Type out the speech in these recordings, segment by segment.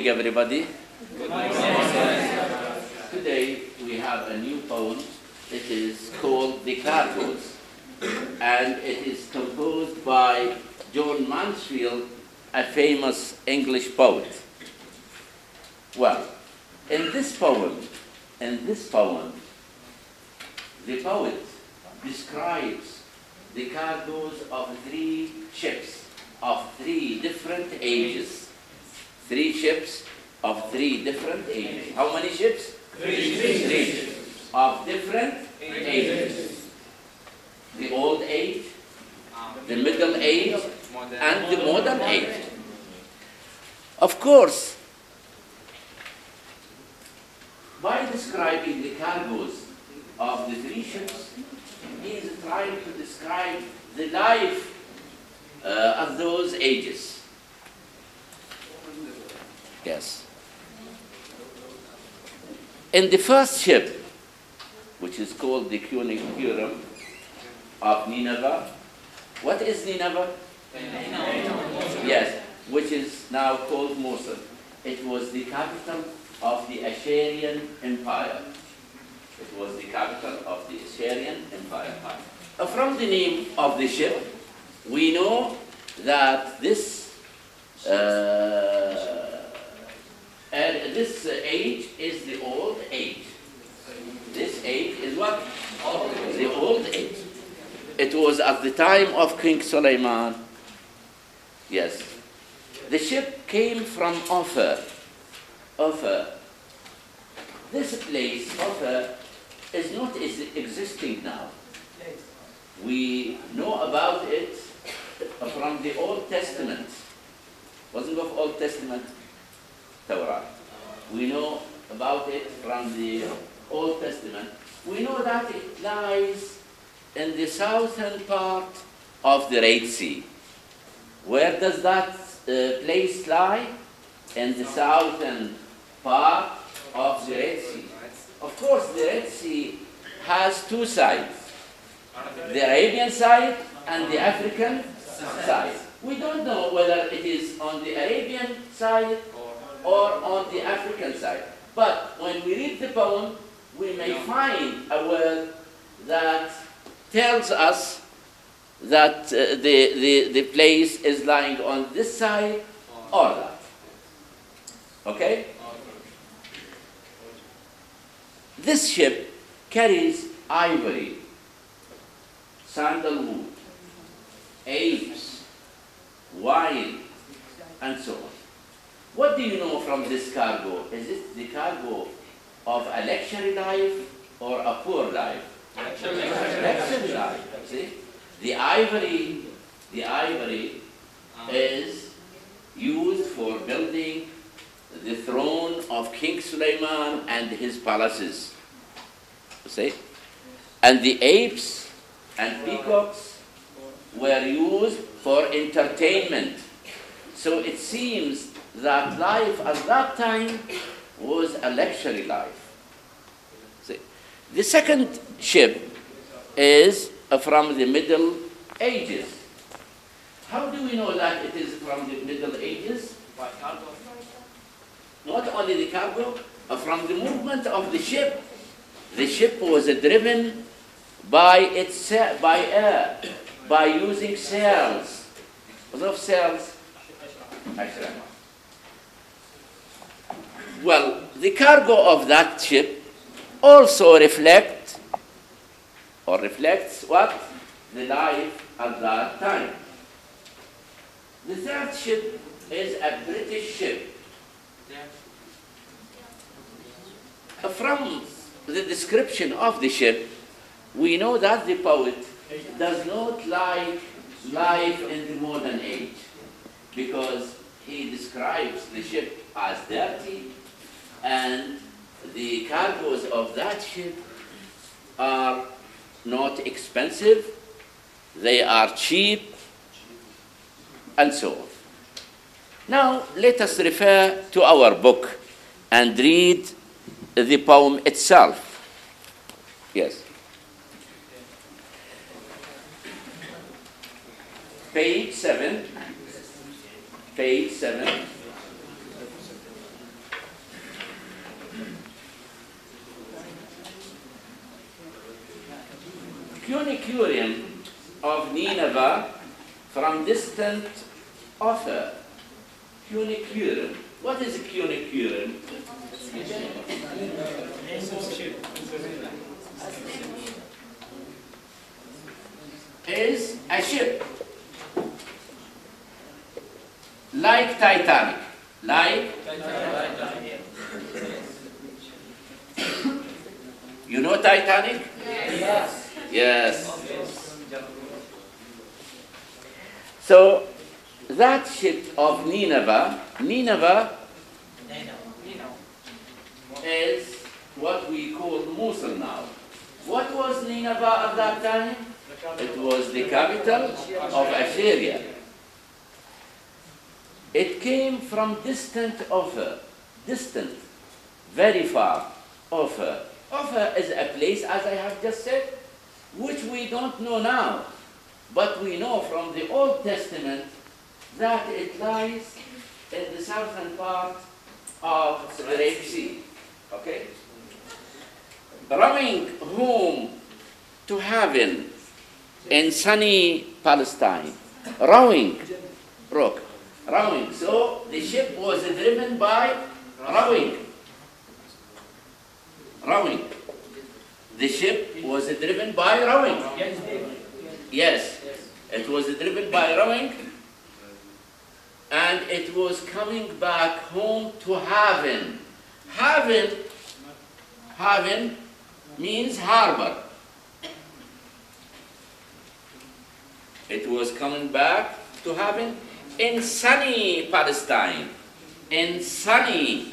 everybody. Today we have a new poem. It is called The Cargoes, and it is composed by John Mansfield, a famous English poet. Well, in this poem, in this poem, the poet describes the cargoes of three ships of three different ages. Three ships of three different ages. How many ships? Three. Three ships of different ages. The old age, the middle age, and the modern age. Of course, by describing the cargoes of the three ships, he is trying to describe the life uh, of those ages. Yes. In the first ship, which is called the Cuneiform of Nineveh, what is Nineveh? Yes, which is now called Mosul. It was the capital of the Assyrian Empire. It was the capital of the Assyrian Empire. From the name of the ship, we know that this uh, this age is the old age. This age is what? The old age. It was at the time of King Suleiman. Yes. The ship came from Ophir. Ophir. This place, Ophir, is not is existing now. We know about it from the Old Testament. Wasn't of Old Testament? Torah. We know about it from the Old Testament. We know that it lies in the southern part of the Red Sea. Where does that uh, place lie? In the southern part of the Red Sea. Of course, the Red Sea has two sides the Arabian side and the African side. We don't know whether it is on the Arabian side or on the African side. But when we read the poem, we may find a word that tells us that uh, the, the, the place is lying on this side or that. Okay? This ship carries ivory, sandalwood, apes, wine, and so on. What do you know from this cargo? Is it the cargo of a luxury life or a poor life? Luxury life. See? The ivory, the ivory uh-huh. is used for building the throne of King Suleiman and his palaces. See? And the apes and peacocks were used for entertainment. So it seems that life at that time was a luxury life. See? The second ship is from the Middle Ages. How do we know that it is from the Middle Ages? Not only the cargo, from the movement of the ship. The ship was driven by its by air, by using sails. Was of sails? Well, the cargo of that ship also reflect or reflects what? The life at that time. The third ship is a British ship. From the description of the ship, we know that the poet does not like life in the modern age because he describes the ship as dirty and the cargoes of that ship are not expensive, they are cheap, and so on. Now, let us refer to our book and read the poem itself. Yes. Page 7. Page 7. Funicurium of Nineveh from distant Ophir. Funicurium. What is a funicurium? Is a ship like Titanic. Like you know Titanic? Yes. Yes. So that ship of Nineveh, Nineveh is what we call Mosul now. What was Nineveh at that time? It was the capital of Assyria. It came from distant Ophir, distant, very far Ophir. Ophir is a place, as I have just said, which we don't know now, but we know from the Old Testament that it lies in the southern part of the Red Sea. Okay? Rowing home to heaven in sunny Palestine. Rowing, rock, rowing. So the ship was driven by rowing. Rowing. The ship was driven by rowing. Yes, it was driven by rowing and it was coming back home to heaven. Heaven, heaven means harbor. It was coming back to heaven in sunny Palestine. In sunny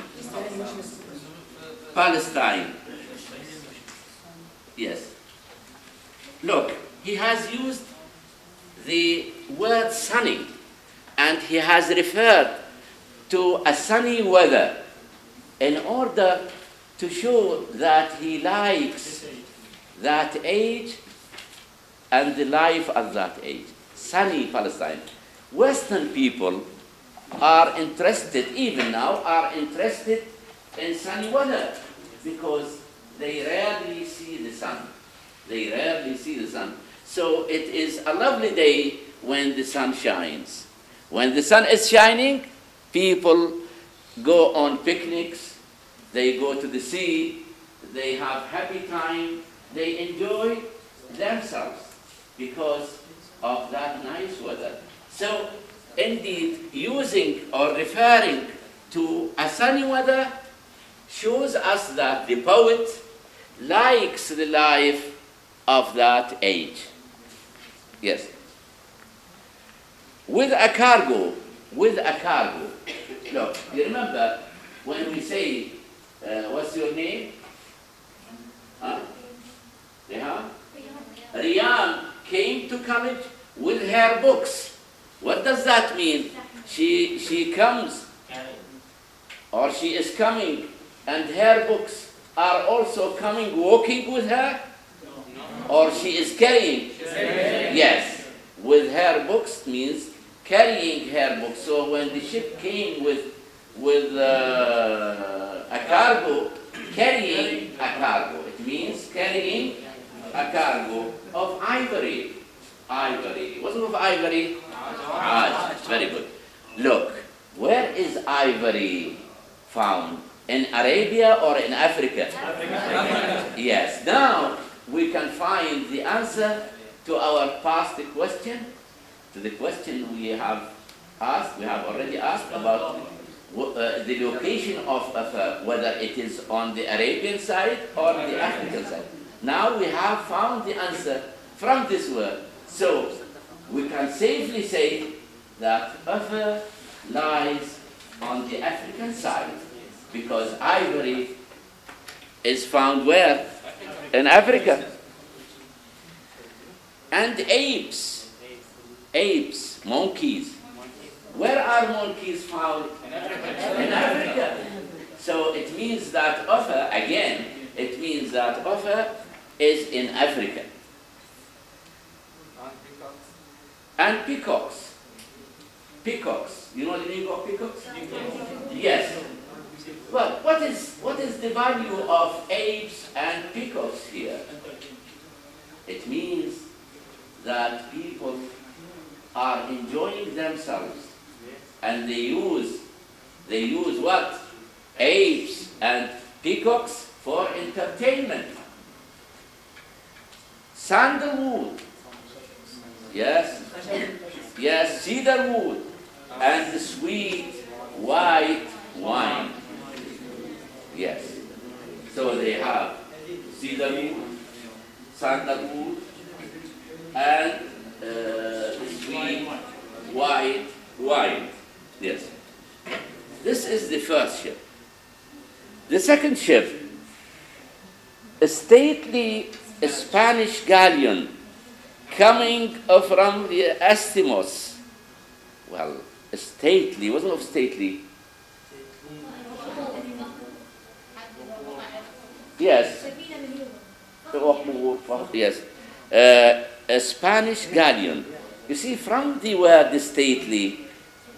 Palestine. Yes. Look, he has used the word sunny and he has referred to a sunny weather in order to show that he likes that age and the life at that age. Sunny Palestine. Western people are interested, even now, are interested in sunny weather because they rarely see the sun. They rarely see the sun. So it is a lovely day when the sun shines. When the sun is shining, people go on picnics, they go to the sea, they have happy time, they enjoy themselves because of that nice weather. So, indeed, using or referring to a sunny weather shows us that the poet likes the life of that age. Yes. With a cargo, with a cargo. Look, you remember when we say, uh, what's your name? Huh? Rehan? Rian came to college with her books. What does that mean? She, she comes, or she is coming, and her books are also coming walking with her? Or she is carrying? Yes. With her books means carrying her books. So when the ship came with, with uh, a cargo, carrying a cargo, it means carrying a cargo of ivory. Ivory. Wasn't of ivory? Ah, very good. Look, where is ivory found? In Arabia or in Africa? Yes. Now we can find the answer to our past question, to the question we have asked, we have already asked about uh, the location of, uh, whether it is on the Arabian side or the African side. Now we have found the answer from this word. So we can safely say that Ophir lies on the African side because ivory is found where? In Africa. And apes, apes, monkeys. Where are monkeys found? In Africa. So it means that Ophir, again, it means that Ophir is in Africa. And peacocks. Peacocks. You know the meaning of peacocks? Yes. Well, what is, what is the value of apes and peacocks here? It means that people are enjoying themselves and they use they use what? Apes and peacocks for entertainment. Sandalwood. Yes. Yes cedar wood and sweet white wine yes so they have cedar wood sandalwood and uh, sweet white wine. Yes. This is the first ship. The second ship, a stately Spanish galleon coming from the Isthmus. Well, stately, wasn't it stately? Yes. Yes. Uh, a Spanish galleon. You see, from the word stately,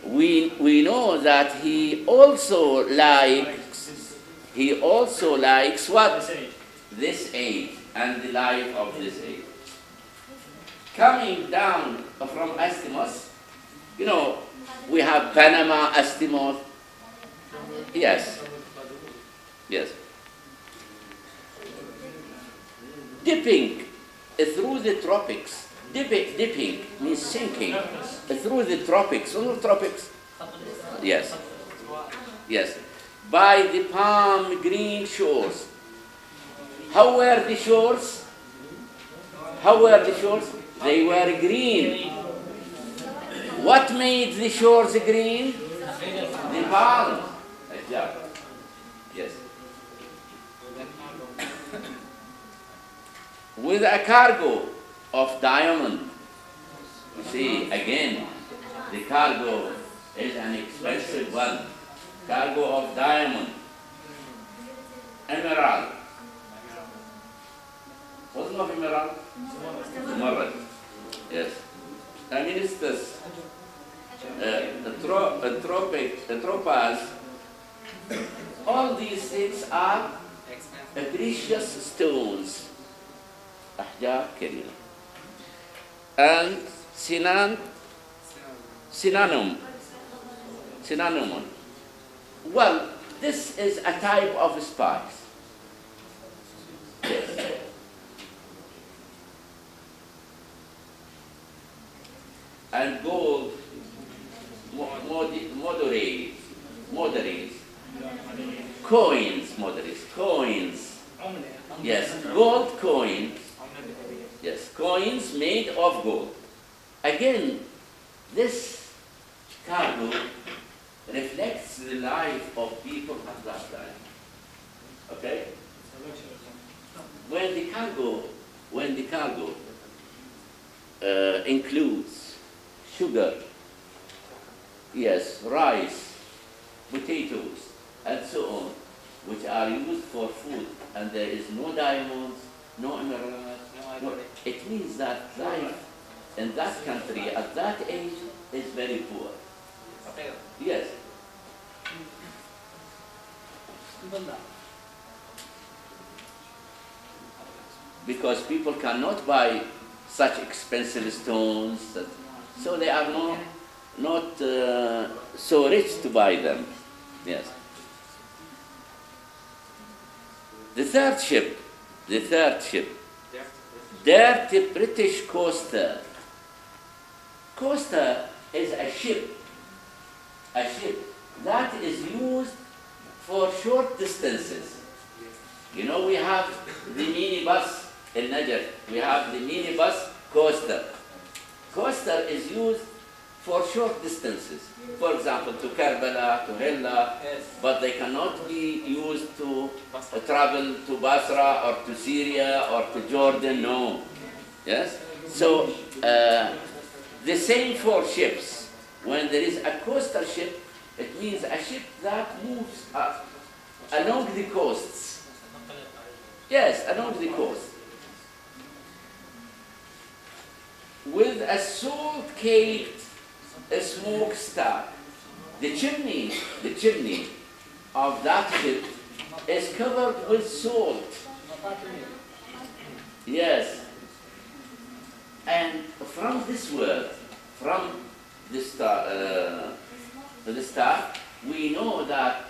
we, we know that he also likes, he also likes what? This age and the life of this age. Coming down from Isthmus, you know, we have Panama, Isthmus. Yes. Yes. Dipping through the tropics. Dipping, dipping means sinking through the tropics. You know tropics? Yes. Yes. By the palm green shores. How were the shores? How were the shores? They were green. What made the shores green? The palm. Exactly. Yes. With a cargo of diamond. You see, again, the cargo is an expensive one. Cargo of diamond, emerald. Wasn't of emerald? Emerald. Yes. Amethyst, uh, the, tro- the tropic, the topaz. All these things are precious stones. And Sinan, Sinanum. Well, this is a type of spice. and gold mod moderates, moderates, coins moderates, coins. Yes, gold coin Yes, coins made of gold. Again, this cargo reflects the life of people at that time. Okay? When the cargo, when the cargo uh, includes sugar, yes, rice, potatoes, and so on, which are used for food, and there is no diamonds, no emeralds, it means that life in that country at that age is very poor. Yes. Because people cannot buy such expensive stones, so they are not, not uh, so rich to buy them. Yes. The third ship, the third ship, dirty British coaster. Coaster is a ship, a ship that is used for short distances. You know, we have the minibus in Najaf, we have the minibus coaster. Coaster is used for short distances. For example, to Karbala, to Hilla, but they cannot be used to uh, travel to Basra or to Syria or to Jordan, no. Yes? So, uh, the same for ships. When there is a coastal ship, it means a ship that moves uh, along the coasts. Yes, along the coast. With a salt-caked smokestack. The chimney, the chimney of that ship is covered with salt. Yes. And from this word, from this start, uh, the start, we know that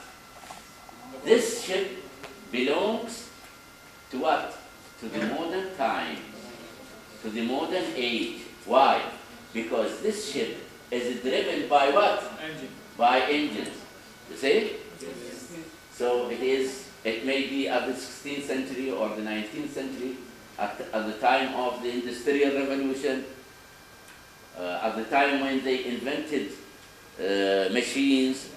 this ship belongs to what? To the modern time, to the modern age. Why? Because this ship is it driven by what? Engine. By engines. You see? So it is, it may be at the 16th century or the 19th century, at, at the time of the Industrial Revolution, uh, at the time when they invented uh, machines,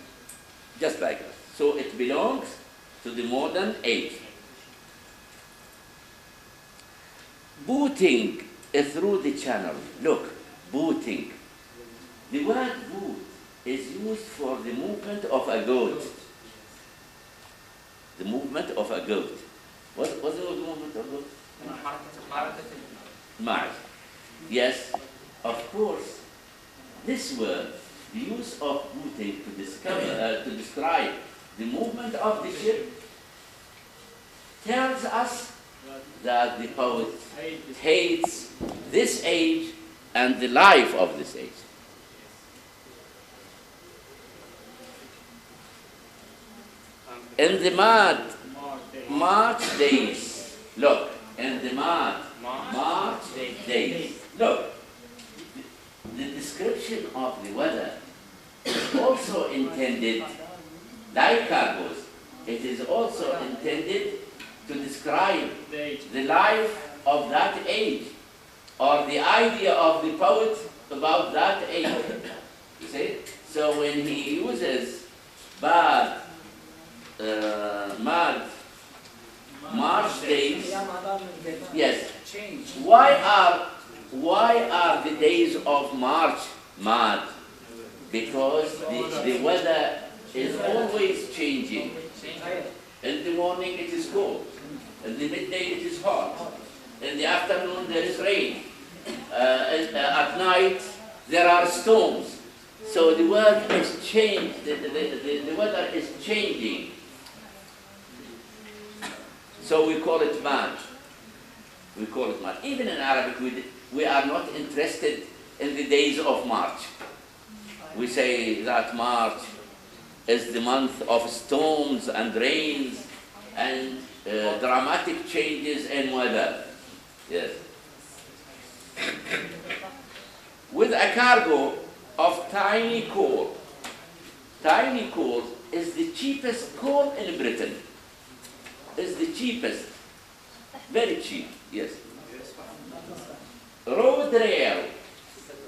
just like that. So it belongs to the modern age. Booting through the channel. Look, booting. The word boot is used for the movement of a goat. The movement of a goat. What what's the movement of a goat? March. Yes, of course. This word, the use of booting to discover, uh, to describe the movement of the ship, tells us that the poet hates this age and the life of this age. In the mad March days, look, in the mad March days, look, the description of the weather is also intended, like cargoes, it is also intended to describe the life of that age or the idea of the poet about that age. You see? So when he uses bad, uh, mad March days, yes, Change. why are why are the days of March mad? Because the, the weather is always changing. In the morning it is cold. In the midday it is hot. In the afternoon there is rain. Uh, and, uh, at night there are storms. So the world is changed. The, the, the, the weather is changing. So we call it mad. We call it mad. Even in Arabic, we, we are not interested in the days of March. We say that March is the month of storms and rains and uh, dramatic changes in weather. Yes. With a cargo of tiny coal. Tiny coal is the cheapest coal in Britain. Is the cheapest. Very cheap, yes. Road rail.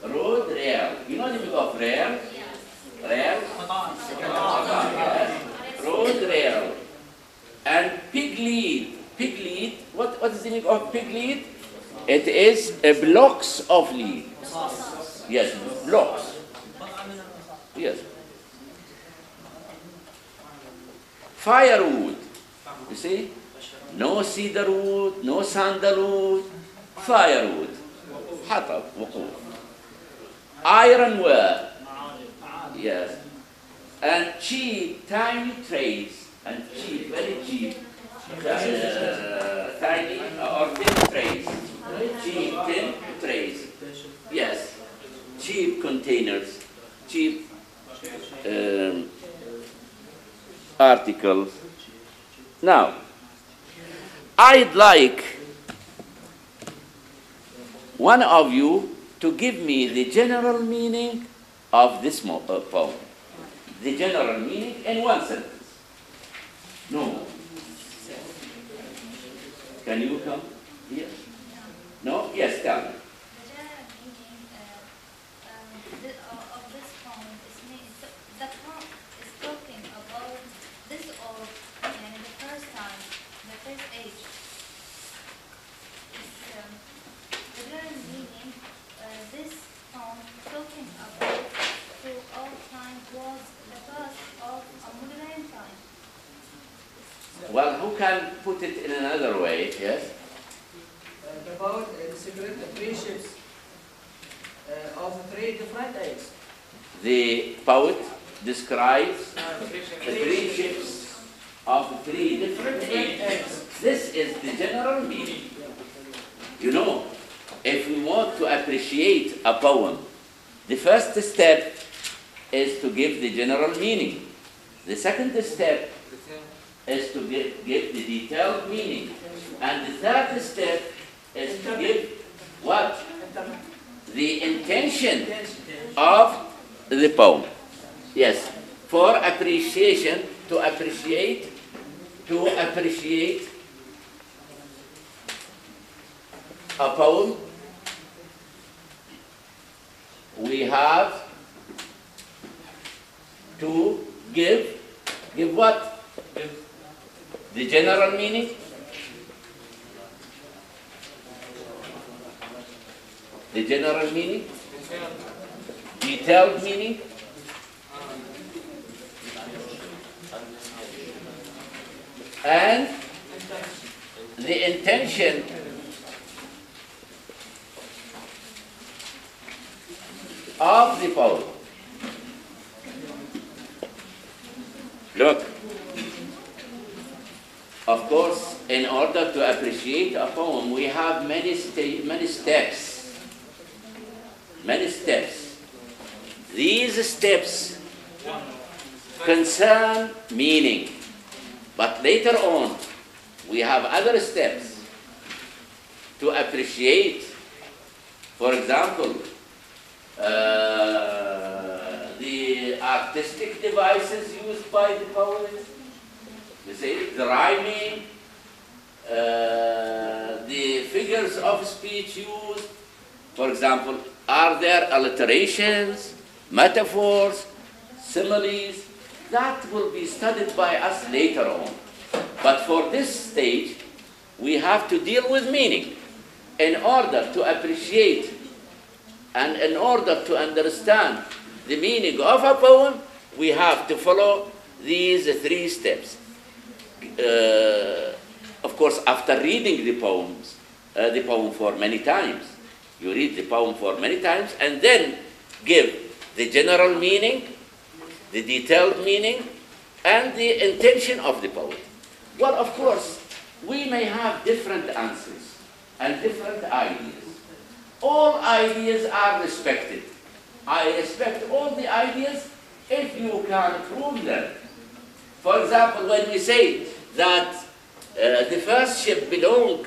Road rail. You know the meaning of rail? Rail? Yes. Road rail. And pig lead. Pig lead. What, what is the meaning of pig lead? It is a blocks of lead. Yes, blocks. Yes. Firewood. You see? No cedar wood, no sandalwood, firewood. حطب وقود. Ironware. Yes. And cheap, tiny trays. And cheap, very cheap. Uh, tiny or tin trays. Cheap tin trays. Yes. Cheap containers. Cheap um, articles. Now, I'd like one of you to give me the general meaning of this uh, poem. The general meaning in one sentence. No. Can you come here? No? Yes, tell me. The general meaning uh, um, thi- of of this poem is mean, the poem is talking about this old and the first time, the first age. It's, um, the general meaning, uh, this poem talking about through all time was the past of a modern time. Well, who can put it in another way? Yes? about uh, the secret the three ships uh, of three different ages. The poet describes Uh, the three ships of three different ages. This is the general meaning. You know, if we want to appreciate a poem, the first step is to give the general meaning. The second step is to give, give the detailed meaning. And the third step is to give what? The intention of the poem. Yes, for appreciation, to appreciate, to appreciate a poem, we have to give, give what? The general meaning? The general meaning? Detailed meaning? And the intention of the poem. Look, of course, in order to appreciate a poem, we have many, many steps. Many steps. These steps concern meaning, but later on, we have other steps to appreciate. For example, uh, the artistic devices used by the poet, you see, the rhyming, uh, the figures of speech used. For example, are there alliterations, metaphors, similes? That will be studied by us later on. But for this stage, we have to deal with meaning in order to appreciate and in order to understand the meaning of a poem, we have to follow these three steps. Uh, of course, after reading the poems, uh, the poem for many times, you read the poem for many times and then give the general meaning, the detailed meaning, and the intention of the poet. Well, of course, we may have different answers and different ideas. All ideas are respected. I respect all the ideas if you can prove them. For example, when we say that uh, the first ship belong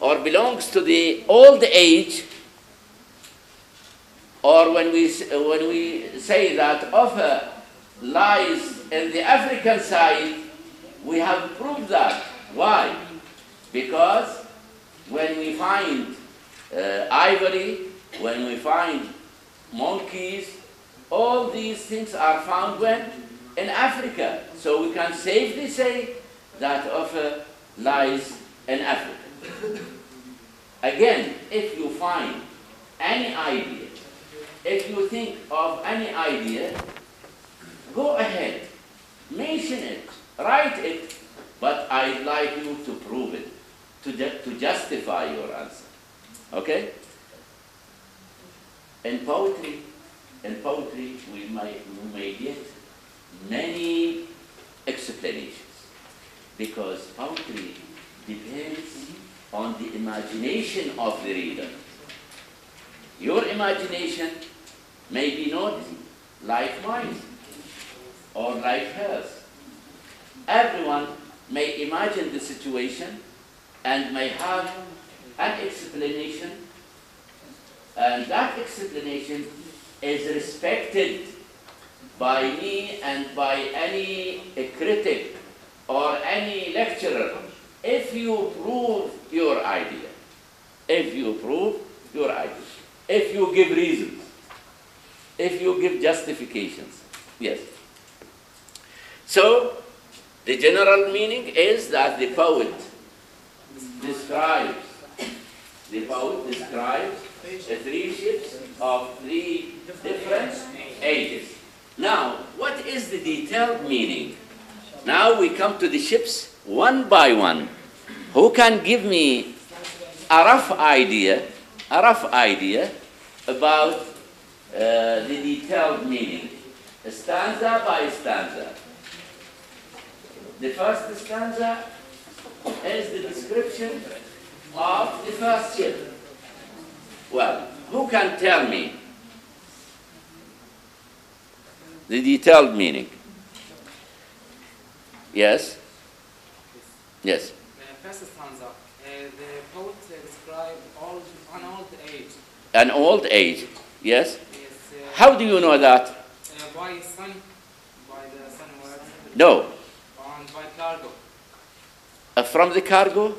or belongs to the old age, or when we, when we say that Ophir lies in the African side, we have proved that. Why? Because when we find uh, ivory, when we find monkeys, all these things are found when? In Africa. So we can safely say that Ophir uh, lies in Africa. Again, if you find any idea, if you think of any idea, go ahead, mention it, write it, but I'd like you to prove it, to, ju- to justify your answer. Okay? In poetry, in poetry, we may because poetry depends on the imagination of the reader. Your imagination may be not like mine or like hers. Everyone may imagine the situation and may have an explanation, and that explanation is respected by me and by any critic or any lecturer if you prove your idea. If you prove your idea. If you give reasons. If you give justifications. Yes. So, the general meaning is that the poet describes, the poet describes the three ships of three different ages. Now, what is the detailed meaning? Now we come to the ships one by one. Who can give me a rough idea, a rough idea about uh, the detailed meaning, stanza by stanza? The first stanza is the description of the first ship. Well, who can tell me the detailed meaning? Yes? Yes. First stanza, uh, the poet uh, described old, an old age. An old age. Yes? Yes, uh, How do you know that? uh, by sun, by the sun No. and by cargo. Uh, from the cargo?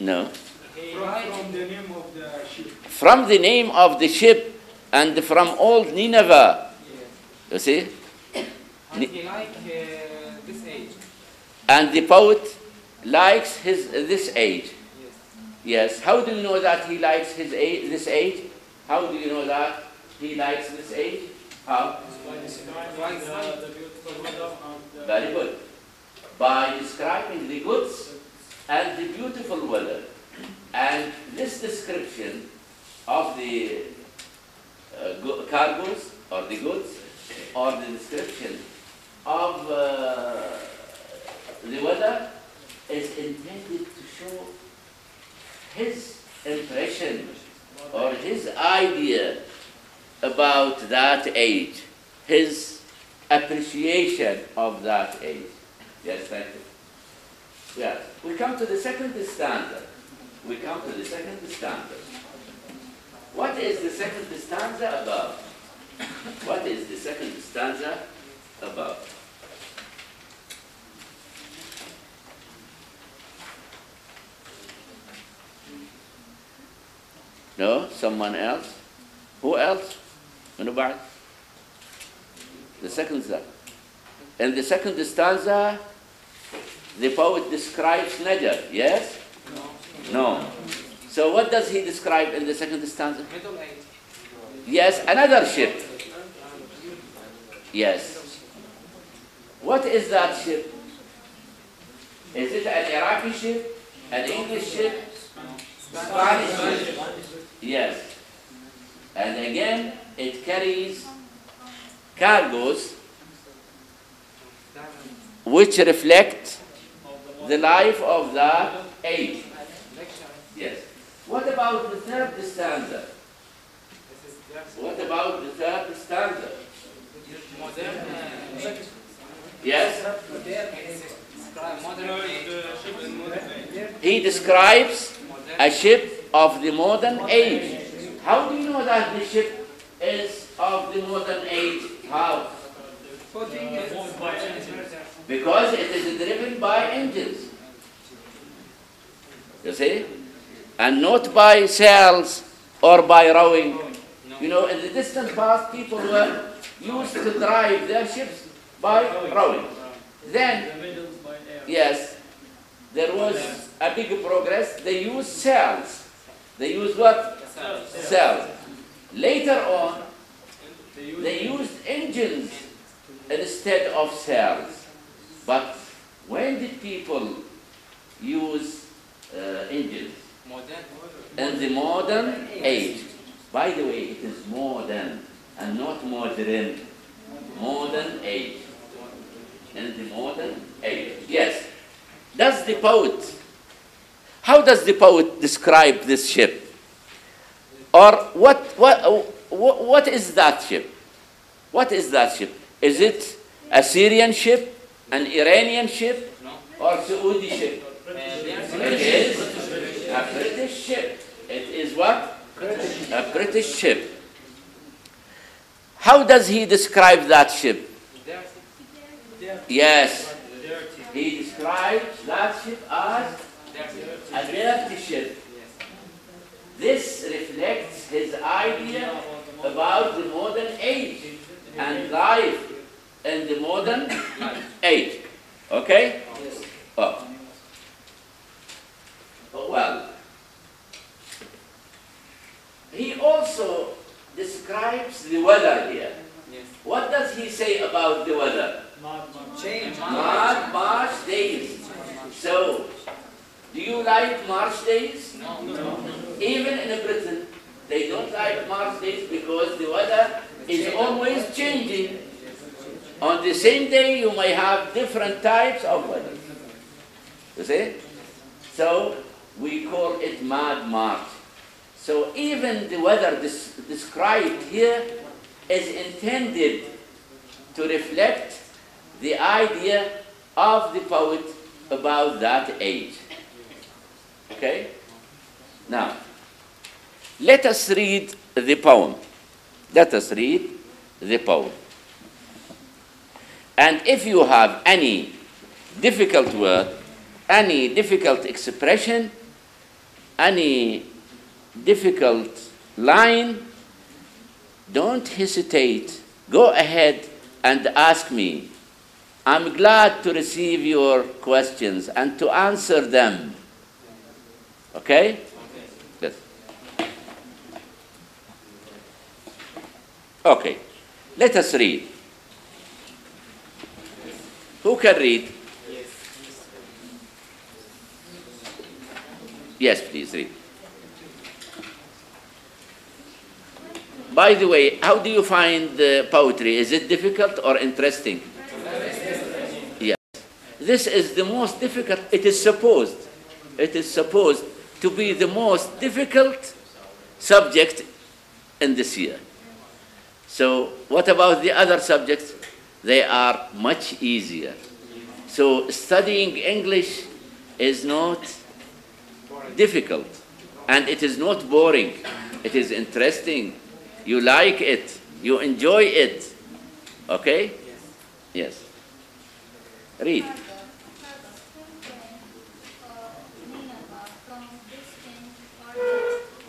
No. From the name of the ship. From the name of the ship and from old Nineveh. Yes. You see? And he like uh. And the poet likes his this age. Yes. How do you know that he likes his age, this age? How do you know that he likes this age? How? Very good. By describing the goods and the beautiful weather. And this description of the uh, cargoes or the goods or the description of uh, the weather is intended to show his impression or his idea about that age, his appreciation of that age. Yes, thank you. Yes, we come to the second stanza. We come to the second stanza. What is the second stanza about? What is the second stanza about? No, someone else. Who else? Nobody. The second stanza. In the second stanza, the poet describes Najd, yes? No. no. So what does he describe in the second stanza? Yes, another ship. Yes. What is that ship? Is it an Iraqi ship? An English ship? Spanish ship? Yes. And again, it carries cargoes which reflect the life of that age. Yes. What about the third stanza? What about the third stanza? Yes? He describes a ship of the modern age. How do you know that the ship is of the modern age? How? Because it is driven by engines. You see? And not by sails or by rowing. You know, in the distant past, people were used to drive their ships by rowing. Then, yes, there was a big progress. They used sails. They used what? Cells. Later on, They used engines instead of cells. But when did people use uh, engines? modern In the modern age. By the way, it is modern and not modern. Modern age. In the modern age. Yes. Does the poet, how does the poet describe this ship? Or what, what, what, is that ship? What is that ship? Is it a Syrian ship, an Iranian ship, or Saudi ship? It is a British ship. It is what? A British ship. How does he describe that ship? Yes, he describes that ship as a This reflects his idea about the modern age and life in the modern age. Okay? Oh. Oh, Well, he also describes the weather here. What does he say about the weather? Change. March, March days. So, do you like March days? no no. Even in Britain, they don't like March days because the weather is always changing. On the same day, you may have different types of weather. You see? So, we call it Mad March. So even the weather des- described here is intended to reflect the idea of the poet about that age. Okay? Now, let us read the poem. Let us read the poem. And if you have any difficult word, any difficult expression, any difficult line, don't hesitate. Go ahead and ask me. I'm glad to receive your questions and to answer them. Okay? Yes. Okay. Let us read. Who can read? Yes, please read. By the way, how do you find the poetry? Is it difficult or interesting? Yes. This is the most difficult. It is supposed. It is supposed to be the most difficult subject in this year. So, what about the other subjects? They are much easier. So, studying English is not difficult and it is not boring. It is interesting. You like it, you enjoy it. Okay? Yes. Read.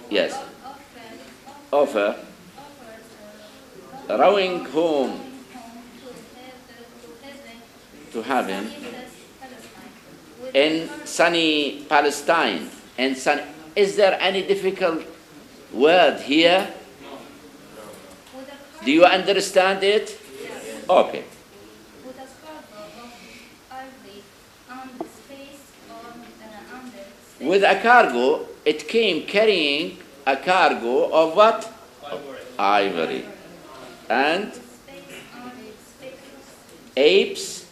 Yes. Ophir rowing home to heaven in sunny Palestine. And sun, is there any difficult word here? Do you understand it? Okay. With a cargo ivory it came carrying a cargo of what? Ivory. And the space apes,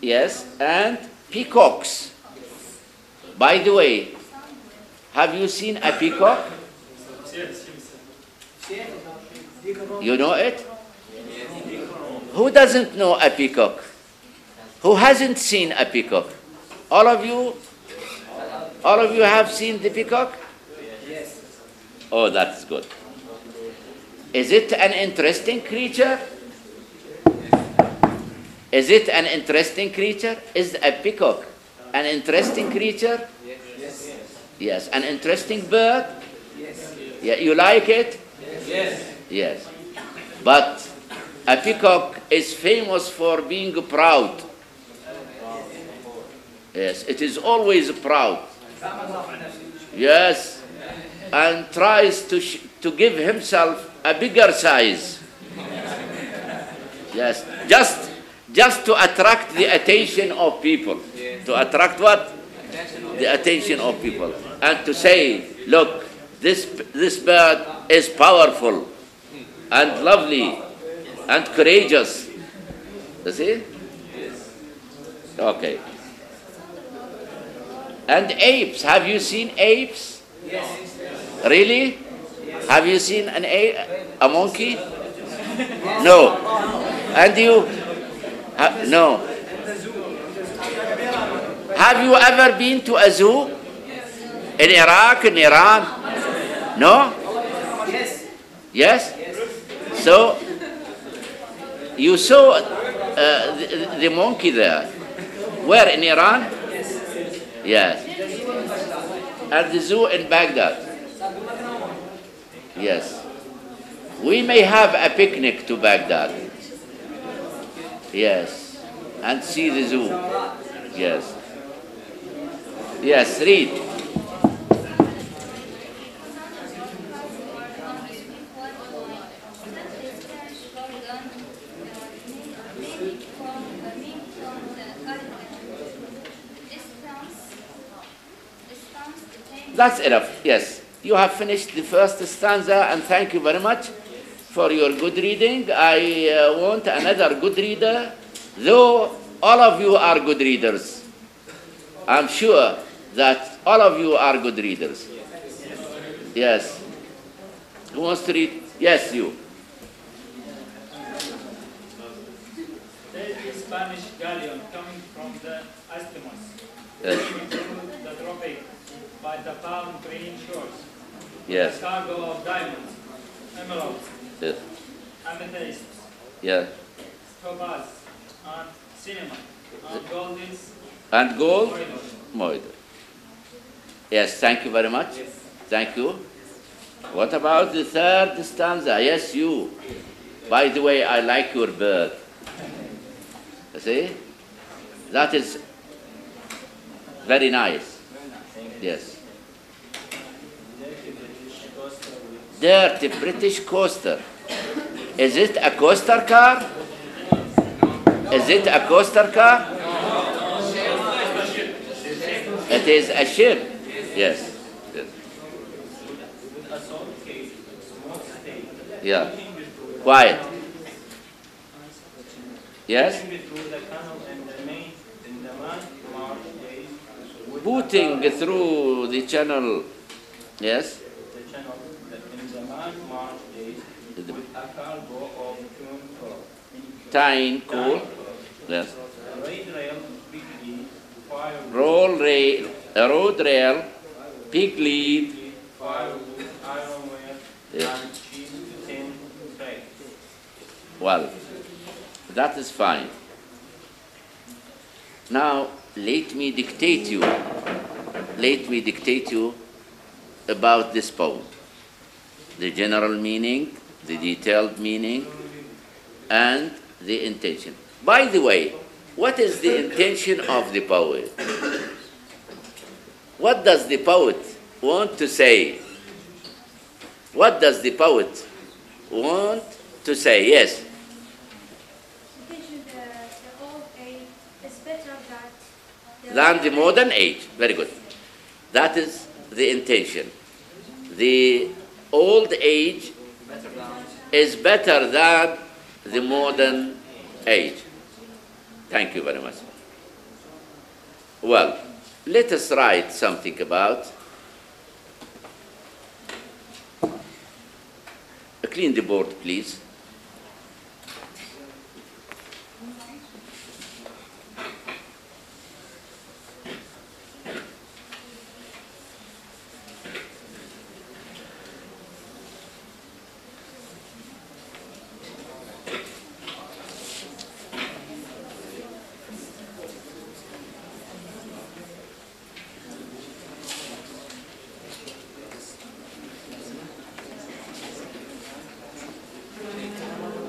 yes, and peacocks. By the way, have you seen a peacock? You know it? Who doesn't know a peacock? Who hasn't seen a peacock? All of you? All of you have seen the peacock? Yes. Oh, that's good. Is it an interesting creature? Is it an interesting creature? Is a peacock an interesting creature? Yes. Yes. An interesting bird? Yes. Yeah, you like it? Yes. Yes. But a peacock is famous for being proud. Yes, it is always proud. Yes. And tries to, to give himself a bigger size. Yes. Just, just to attract the attention of people. To attract what? The attention of people. And to say, look, this, this bird is powerful and lovely and courageous. You see? Okay. And apes. Have you seen apes? Yes. Really? Yes. Have you seen an ape, a monkey? No. And you? No. Have you ever been to a zoo? In Iraq, in Iran? No? Yes. Yes? So, you saw uh, the, the monkey there. Where, in Iran? Yes. At the zoo in Baghdad. Yes. We may have a picnic to Baghdad. Yes. And see the zoo. Yes. Yes, read. That's enough. Yes. You have finished the first stanza, and thank you very much for your good reading. I uh, want another good reader, though all of you are good readers. I'm sure that all of you are good readers. Yes. Who wants to read? Yes, you. There is a Spanish galleon coming from the Isthmus, Yes. coming through the tropic by the palm green shores. Yes. A cargo of diamonds, emeralds, Yes. amethysts, Yeah. topaz, and cinnamon, and golden And gold? corridors. Moida. Yes, thank you very much. Thank you. What about the third stanza? Yes, you. By the way, I like your bird. See? That is very nice. Yes. Dirty British coaster. Is it a coaster car? Is it a coaster car? It is a ship. Yes. Yeah. Quiet. Yes? Booting through the channel. Yes? the channel that in the man March Tyne cool. Yes. Roll rail, a road rail, pig lead. Yes. Well, that is fine. Now, let me dictate you. Let me dictate you about this poem. The general meaning, the detailed meaning, and the intention. By the way, what is the intention of the poet? What does the poet want to say? What does the poet want to say? Yes. Than the modern age. Very good. That is the intention. The old age is better than the modern age. Thank you very much. Well, let us write something about. Clean the board, please.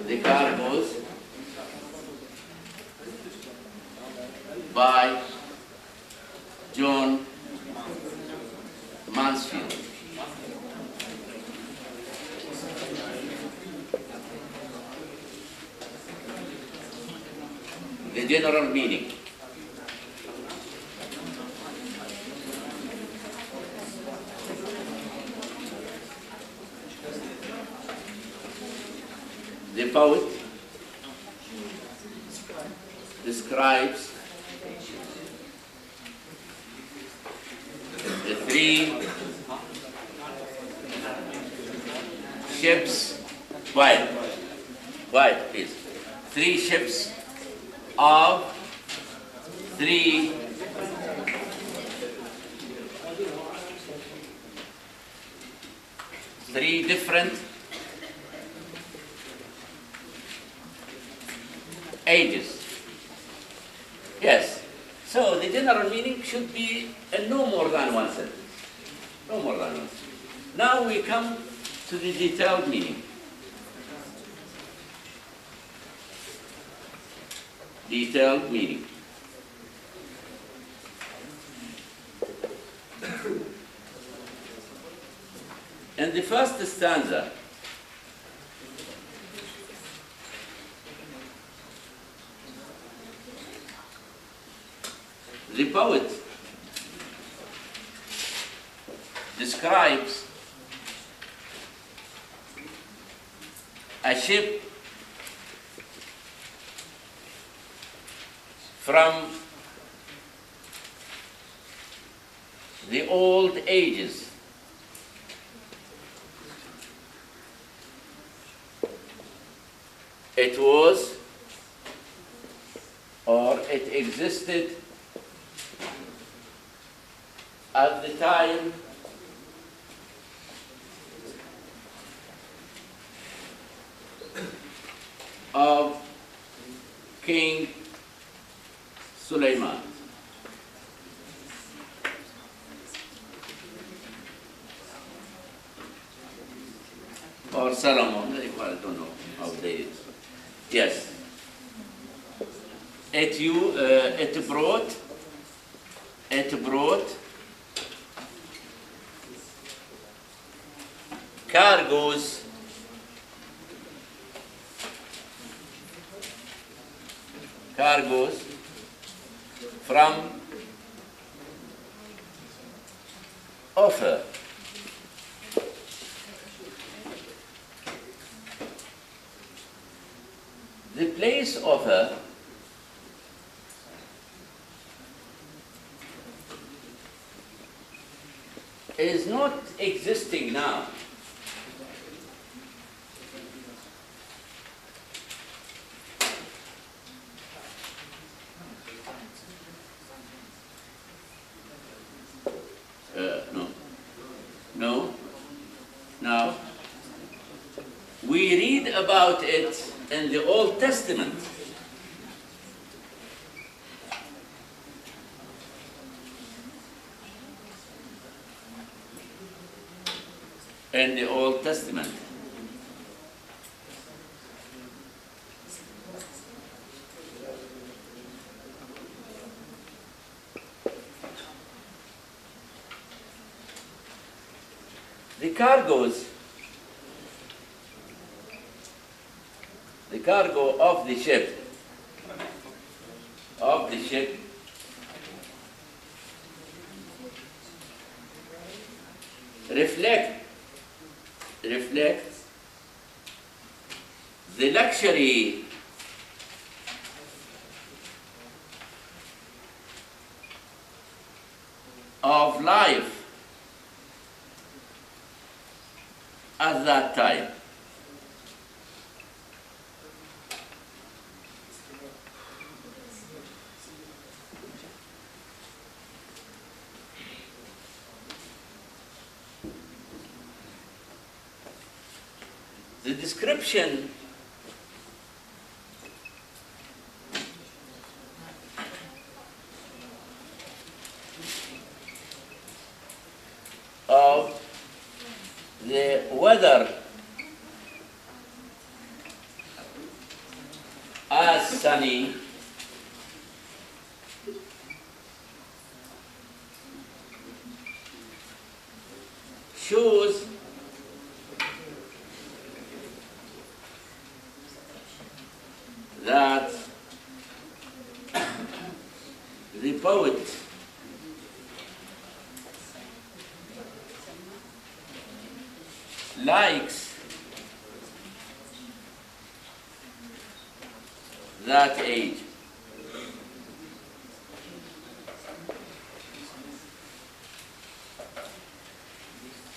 The Cargoes by John Mansfield. The general meaning. The poet describes the three ships, quiet, quiet please, three ships of three three different ages. Yes. So the general meaning should be no more than one sentence. No more than one sentence. Now we come to the detailed meaning. Detailed meaning. First stanza, the poet describes a ship from the old ages it was or it existed at the time of King Suleiman. Or Solomon, I don't know how they, yes. It you, uh, it brought, it brought cargoes cargoes from Ophir. The place Ophir is not existing now. Uh, no. No. Now, we read about it in the Old Testament. In the Old Testament. The cargoes, the cargo of the ship, of the ship, reflect, reflect the luxury of life at that time. The description. Of the weather as sunny shows that the poet likes that age.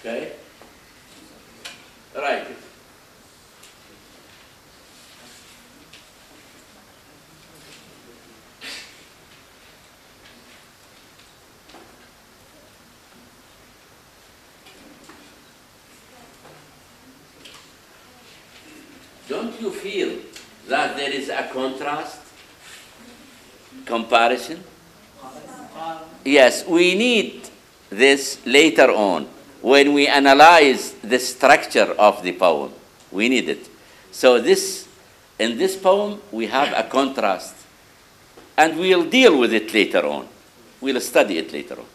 Okay? Right. Don't you feel that there is a contrast? Comparison? Yes, we need this later on when we analyze the structure of the poem. We need it. So this in this poem we have a contrast and we'll deal with it later on. We'll study it later on.